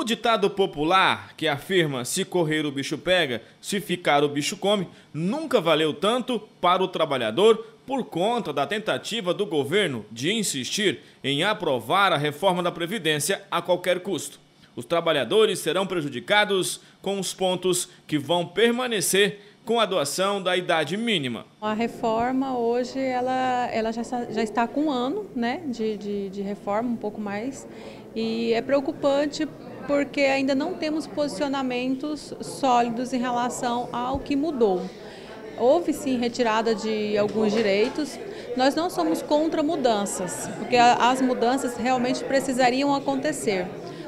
O ditado popular que afirma se correr o bicho pega, se ficar o bicho come, nunca valeu tanto para o trabalhador por conta da tentativa do governo de insistir em aprovar a reforma da Previdência a qualquer custo. Os trabalhadores serão prejudicados com os pontos que vão permanecer com a doação da idade mínima. A reforma hoje ela, ela já, já está com um ano né, de, de, de reforma, um pouco mais, e é preocupante porque ainda não temos posicionamentos sólidos em relação ao que mudou. Houve sim retirada de alguns direitos. Nós não somos contra mudanças, porque as mudanças realmente precisariam acontecer.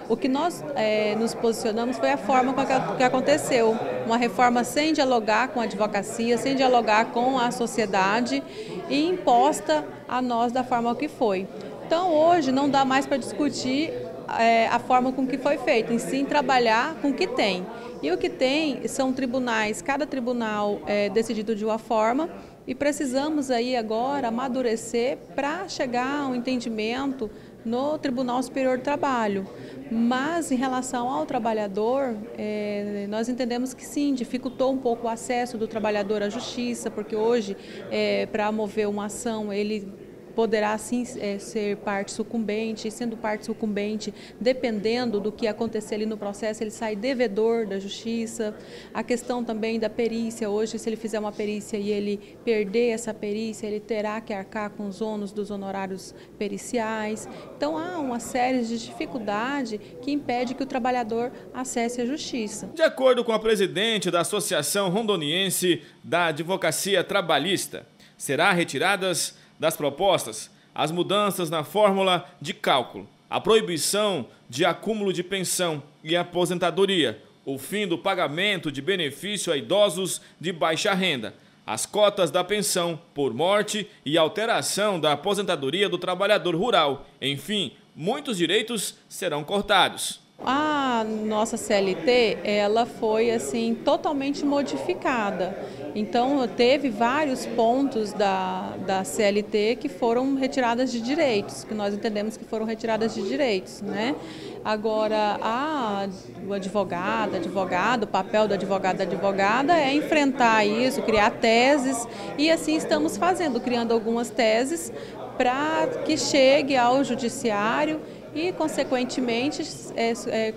O que nós é, nos posicionamos foi a forma que aconteceu. Uma reforma sem dialogar com a advocacia, sem dialogar com a sociedade e imposta a nós da forma que foi. Então hoje não dá mais para discutir é, a forma com que foi feito, em sim trabalhar com o que tem. E o que tem são tribunais, cada tribunal é decidido de uma forma e precisamos aí agora amadurecer para chegar a um entendimento no Tribunal Superior do Trabalho. Mas em relação ao trabalhador, é, nós entendemos que sim, dificultou um pouco o acesso do trabalhador à justiça, porque hoje, é, para mover uma ação, ele poderá sim é, ser parte sucumbente, e sendo parte sucumbente, dependendo do que acontecer ali no processo, ele sai devedor da justiça. A questão também da perícia, hoje, se ele fizer uma perícia e ele perder essa perícia, ele terá que arcar com os ônus dos honorários periciais. Então há uma série de dificuldades que impede que o trabalhador acesse a justiça. De acordo com a presidente da Associação Rondoniense da Advocacia Trabalhista, será retiradas das propostas as mudanças na fórmula de cálculo, a proibição de acúmulo de pensão e aposentadoria, o fim do pagamento de benefício a idosos de baixa renda, as cotas da pensão por morte e alteração da aposentadoria do trabalhador rural. Enfim, muitos direitos serão cortados. A nossa CLT, ela foi assim totalmente modificada. Então, teve vários pontos da, da CLT que foram retiradas de direitos, que nós entendemos que foram retiradas de direitos, né? Agora, a, o advogado, advogado, o papel do advogado, da advogada é enfrentar isso, criar teses e assim estamos fazendo, criando algumas teses para que chegue ao judiciário e, consequentemente, é, é,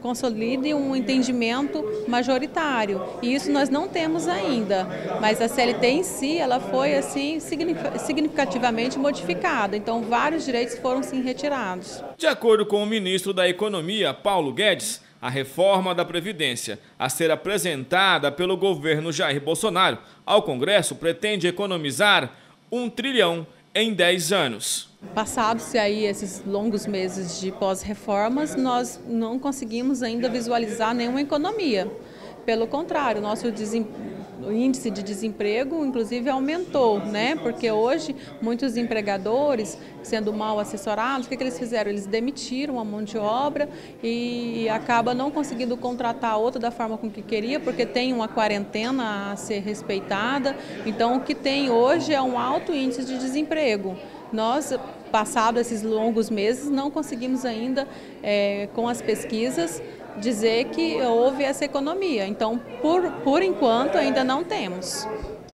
consolide um entendimento majoritário. E isso nós não temos ainda, mas a CLT em si, ela foi assim significativamente modificada, então vários direitos foram sim retirados. De acordo com o ministro da Economia, Paulo Guedes, a reforma da Previdência a ser apresentada pelo governo Jair Bolsonaro ao Congresso pretende economizar um trilhão em 10 anos. Passados-se aí esses longos meses de pós-reformas, nós não conseguimos ainda visualizar nenhuma economia. Pelo contrário, nosso o índice de desemprego, inclusive, aumentou, né? Porque hoje muitos empregadores, sendo mal assessorados, o que, que eles fizeram? Eles demitiram a mão de obra e acaba não conseguindo contratar outra da forma com que queria, porque tem uma quarentena a ser respeitada. Então, o que tem hoje é um alto índice de desemprego. Nós, passado esses longos meses, não conseguimos ainda, é, com as pesquisas, dizer que houve essa economia. Então, por, por enquanto, ainda não temos.